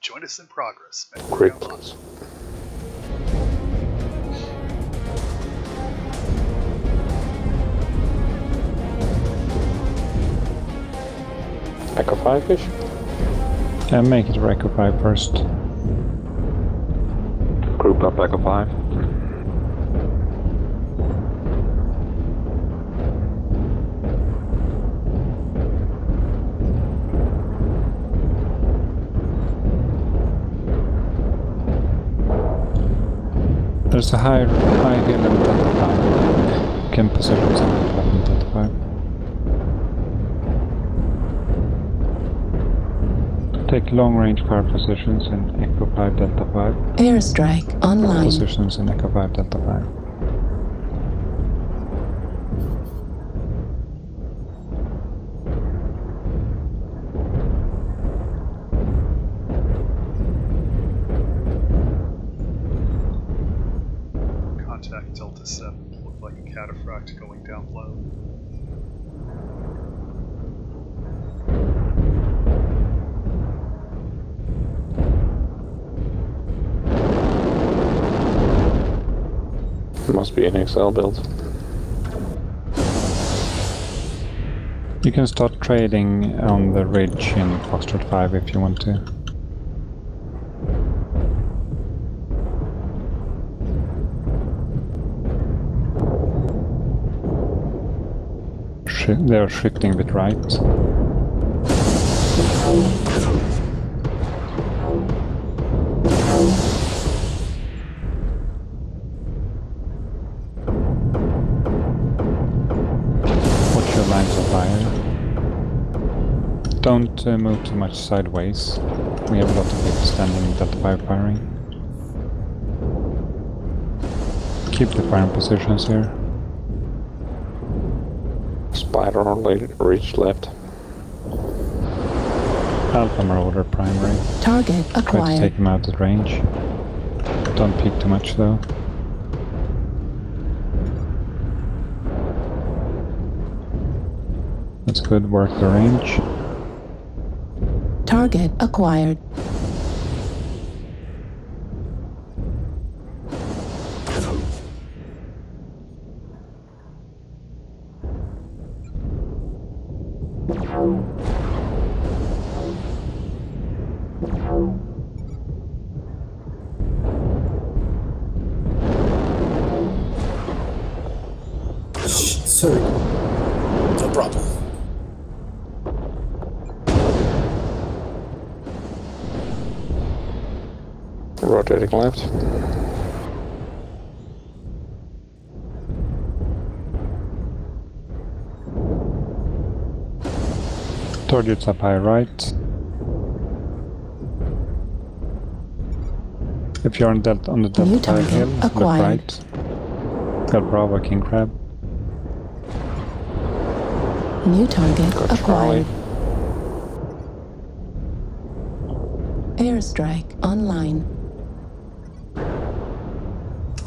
Join us in progress. Quick, please. Echo 5-ish? Yeah, make it Echo 5 first. Group up Echo 5. There's a high, high hill in Delta 5. Can position something up in Delta 5. Take long range fire positions in Echo 5 Delta 5. Airstrike online. Positions in Echo 5 Delta 5. Looked cataphract going down low. Must be an XL build. You can start trading on the ridge in Foxtrot 5 if you want to. They are shifting bit right. Watch your lines of fire. Don't uh, move too much sideways. We have a lot of people standing in Delta 5 firing. Keep the firing positions here. Spider on le- reach left. Alpha Marauder primary. Target Try to acquired. take him out at range. Don't peek too much though. That's good, work the range. Target acquired. Sorry. No problem. Rotating left. Targets up high right. If you're on, delta, on the Delta 5 target hill, look right. Got Bravo, King Crab. New target Got acquired. Airstrike online.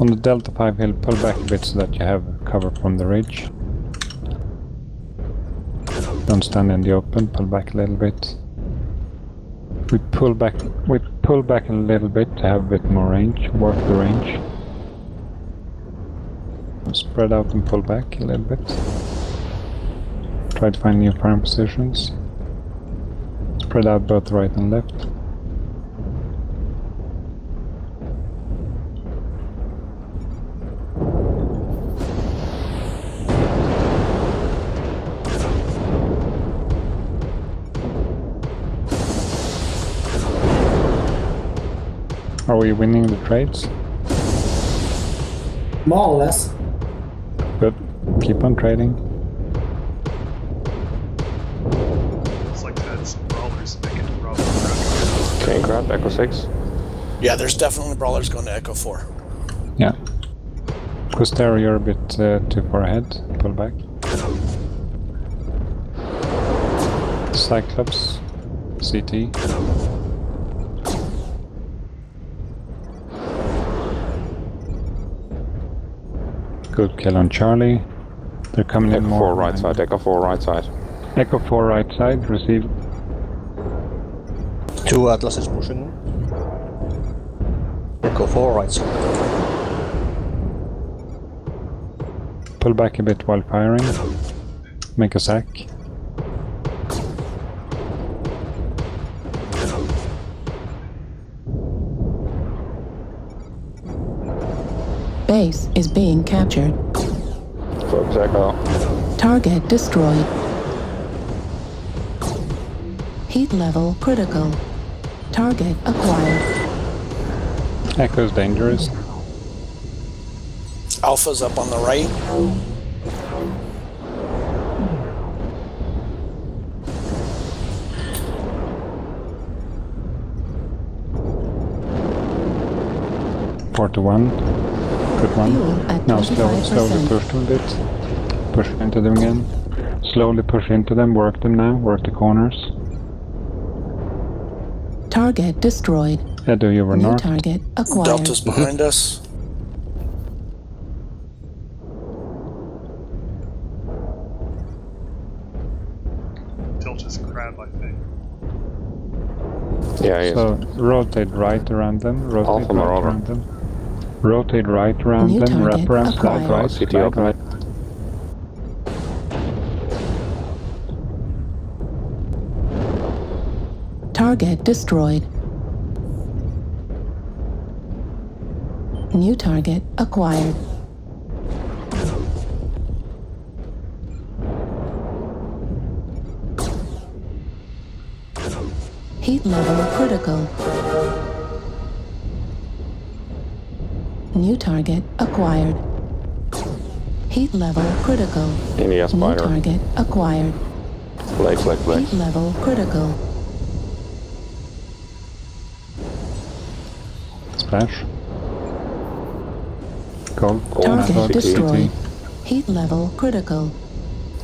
On the Delta 5 hill, pull back a bit so that you have cover from the ridge. Don't stand in the open, pull back a little bit. We pull back, we pull back a little bit to have a bit more range, work the range. Spread out and pull back a little bit. Try to find new farm positions. Spread out both right and left. Are we winning the trades? More or less. Good. Keep on trading. Looks like they had some brawlers making Bravo crap. King Crab, Echo 6. Yeah, there's definitely brawlers going to Echo 4. Yeah. Costero, you're a bit uh, too far ahead. Pull back. Cyclops. CT. Good kill on Charlie. They're coming in more. Echo more. 4 right behind. side, Echo 4 right side. Echo 4 right side. Receive. Two Atlas is pushing. Echo 4 right side. Pull back a bit while firing. Make a sack. Base is being captured. Focus echo. Target destroyed. Heat level critical. Target acquired. Echo's dangerous. Alpha's up on the right. Four to one. Good one. Now slow, slowly 25%. push them a bit. Push into them again. Slowly push into them. Work them now. Work the corners. Target destroyed. Edo, you were New north. target acquired. Delta's behind us. Delta's crab, I think. Yeah, he is. So rotate right around them. Rotate Alpha right around them. Rotate right around New them. Wrap around. Slide acquired. right. CT open. right. Target destroyed. New target acquired. Heat level critical. New target acquired. Heat level critical. India New spider. target acquired. Legs, legs, legs. Heat level critical. Splash. Gold. Target Gold. destroyed. Heat level critical.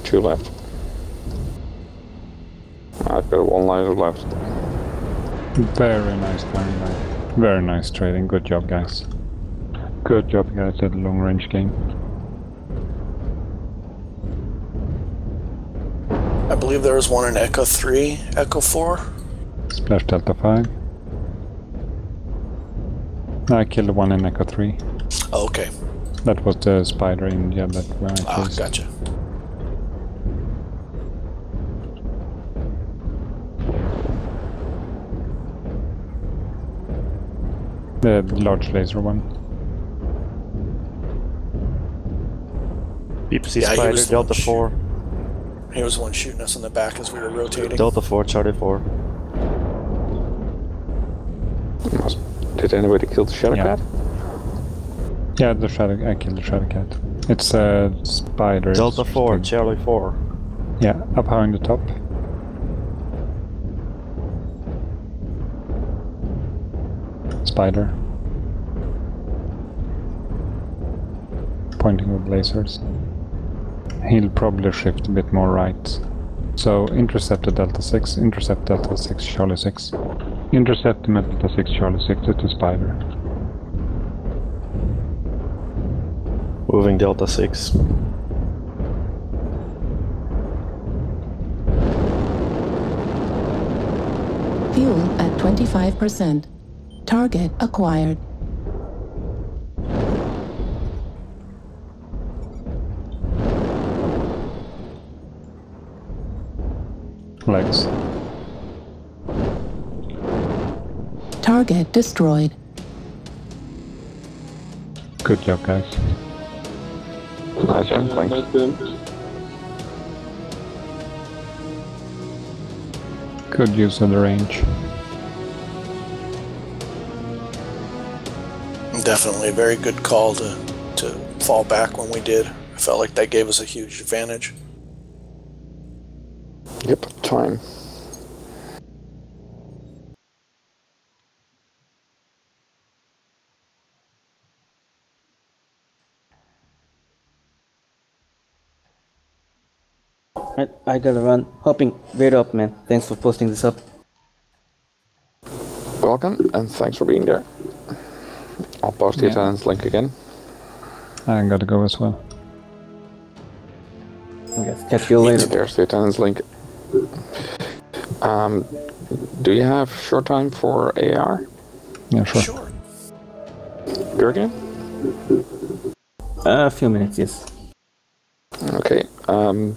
Two left. I've got one laser left. Very nice, very nice. Very nice trading. Good job, guys. Good job, guys, at the long range game. I believe there was one in Echo 3, Echo 4. Splash Delta 5. I killed one in Echo 3. Oh, okay. That was the spider in yeah, that where I Ah, gotcha. The large laser one. Deep sea Yeah, he spider, was Delta one 4. He was the one shooting us in the back as we were rotating. Delta 4, Charlie 4. Did anybody kill the shadow Yeah. cat? Yeah, the shadow. I killed the shadow cat. It's a spider. Delta It's 4, big. Charlie 4. Yeah, up high on the top. Spider. Pointing with lasers. He'll probably shift a bit more right. So intercept the Delta 6, intercept Delta 6, Charlie 6. Intercept the Delta 6, Charlie 6 to the Spider. Moving Delta 6. Fuel at 25%. Target acquired. Legs. Target destroyed. Good job, guys. Nice one, thanks. Good use of the range. Definitely a very good call to, to fall back when we did. I felt like that gave us a huge advantage. Yep, time. I, I gotta run. Hopping right up, man. Thanks for posting this up. Welcome, and thanks for being there. I'll post the Yeah. attendance link again. I gotta go as well. I guess catch you later. There's the attendance link. Um, do you have short time for AR? Yeah, sure. Sure. clear again? a few minutes, yes. Okay. Um,